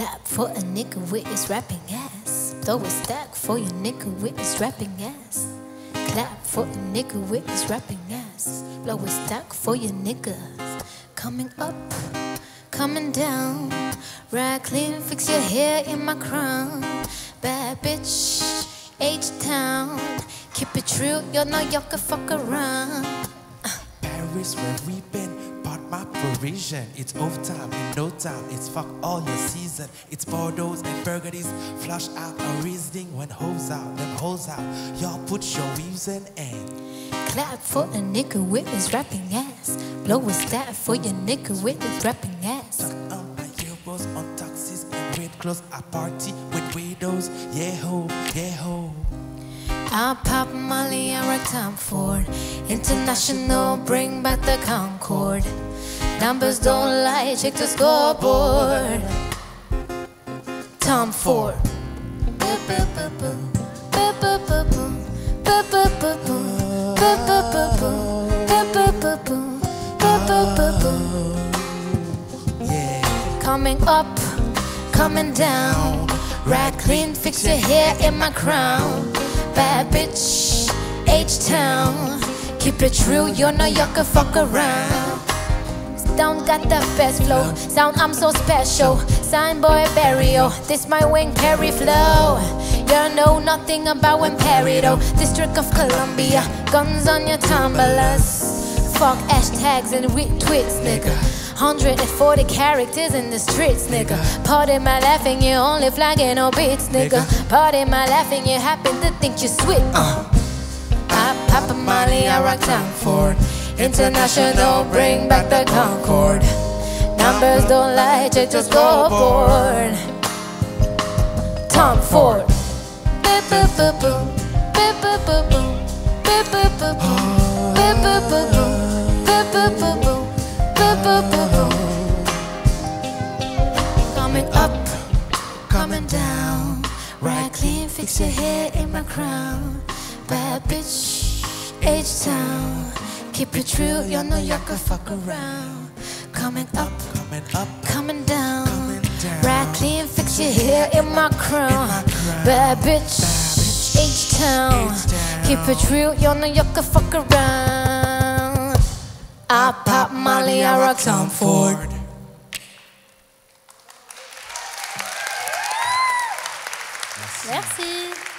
Clap for a nigga with his rapping ass. Throw a stack for your nigga with his rapping ass. Clap for a nigga with his rapping ass. Blow a stack for your niggas. Coming up, coming down. Ride clean, fix your hair in my crown. Bad bitch, H Town. Keep it true, you know you can fuck around. Paris where we been, my Parisian. It's off time in no time. It's fuck all your season. It's Bordeaux and Burgundies. Flush out a reasoning when hoes out, them hoes out. Y'all put your weaves in and Clap for a nigga with his rapping ass. Blow a stack for your nigga with his rapping ass. on my heroes on taxis and red clothes. I party with widows. Yeah ho, yeah I pop Molly and rock Tom Ford. International, bring back the Concorde. Numbers don't lie, check the scoreboard. Tom Ford. Coming up, coming down. Ride clean, fix your hair in my crown. Bad bitch, H Town. Keep it true, you know you can fuck around. Down got the best flow. Sound I'm so special. Sign boy burial. This my wing Perry flow. You know nothing about though. District of Columbia. Guns on your tumblers. Fuck hashtags and retweets, nigga. 140 characters in the streets, nigga. Party my laughing, you only flagging no beats, nigga. Party my laughing, you happen to think you're sweet. Uh. I pop a Molly, I rock Tom Ford. International, bring back the Concorde. Numbers don't lie, check the scoreboard. Tom Ford. Beep, boop, boop, boop. Beep, boop, boop, boop. Beep, boop, boop, boop. Clean, fix your hair in my crown. Bad bitch, H Town. Keep it true, you know you can fuck around. Coming up, Coming up, coming down. Coming down. Ride clean, fix your hair in my crown. Bad bitch, H Town. Keep it real, you know you can fuck around. I pop Molly, I rock Tom Ford. Merci. Merci.